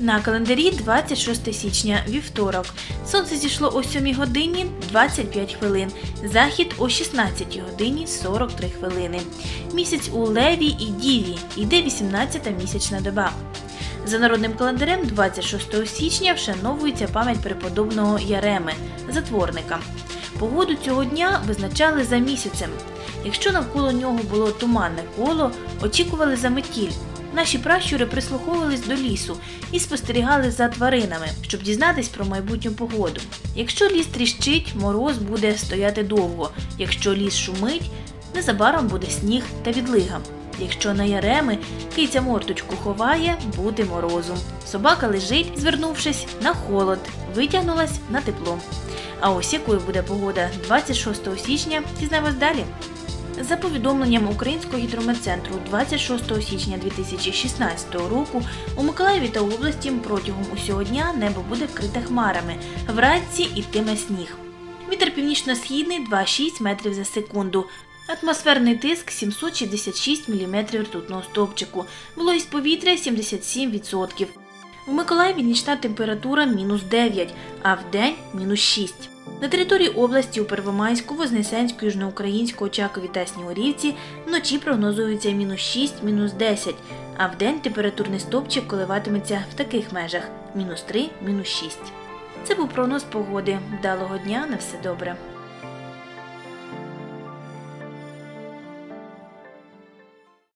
На календарі 26 січня, вівторок. Сонце зійшло о 7 годині 25 хвилин. Захід о 16 годині 43 хвилини. Місяць у Леві і Діві. Йде 18-та місячна доба. За народним календарем 26 січня вшановується пам'ять преподобного Яреми, затворника. Погоду цього дня визначали за місяцем. Якщо навколо нього було туманне коло, очікували за метіль. Наші пращури прислуховувались до лісу і спостерігали за тваринами, щоб дізнатись про майбутню погоду. Якщо ліс тріщить, мороз буде стояти довго. Якщо ліс шумить, незабаром буде сніг та відлига. Якщо на яреми киця морточку ховає, буде морозу. Собака лежить, звернувшись на холод, витягнулась на тепло. А ось якою буде погода 26 січня, дізнаємось далі. За повідомленням Українського гідрометцентру 26 січня 2016 року у Миколаєві та області протягом усього дня небо буде вкрите хмарами. Вранці йтиме сніг. Вітер північно-східний 2,6 метрів за секунду. Атмосферний тиск 766 мм ртутного стовпчику. Вологість повітря 77%. В Миколаєві нічна температура мінус 9, а в день мінус 6. На території області у Первомайську, Вознесенську, Южноукраїнську, Очакові та Снігурівці вночі прогнозується мінус 6, мінус 10, а в день температурний стопчик коливатиметься в таких межах мінус 3, мінус 6. Це був прогноз погоди. Вдалого дня на все добре.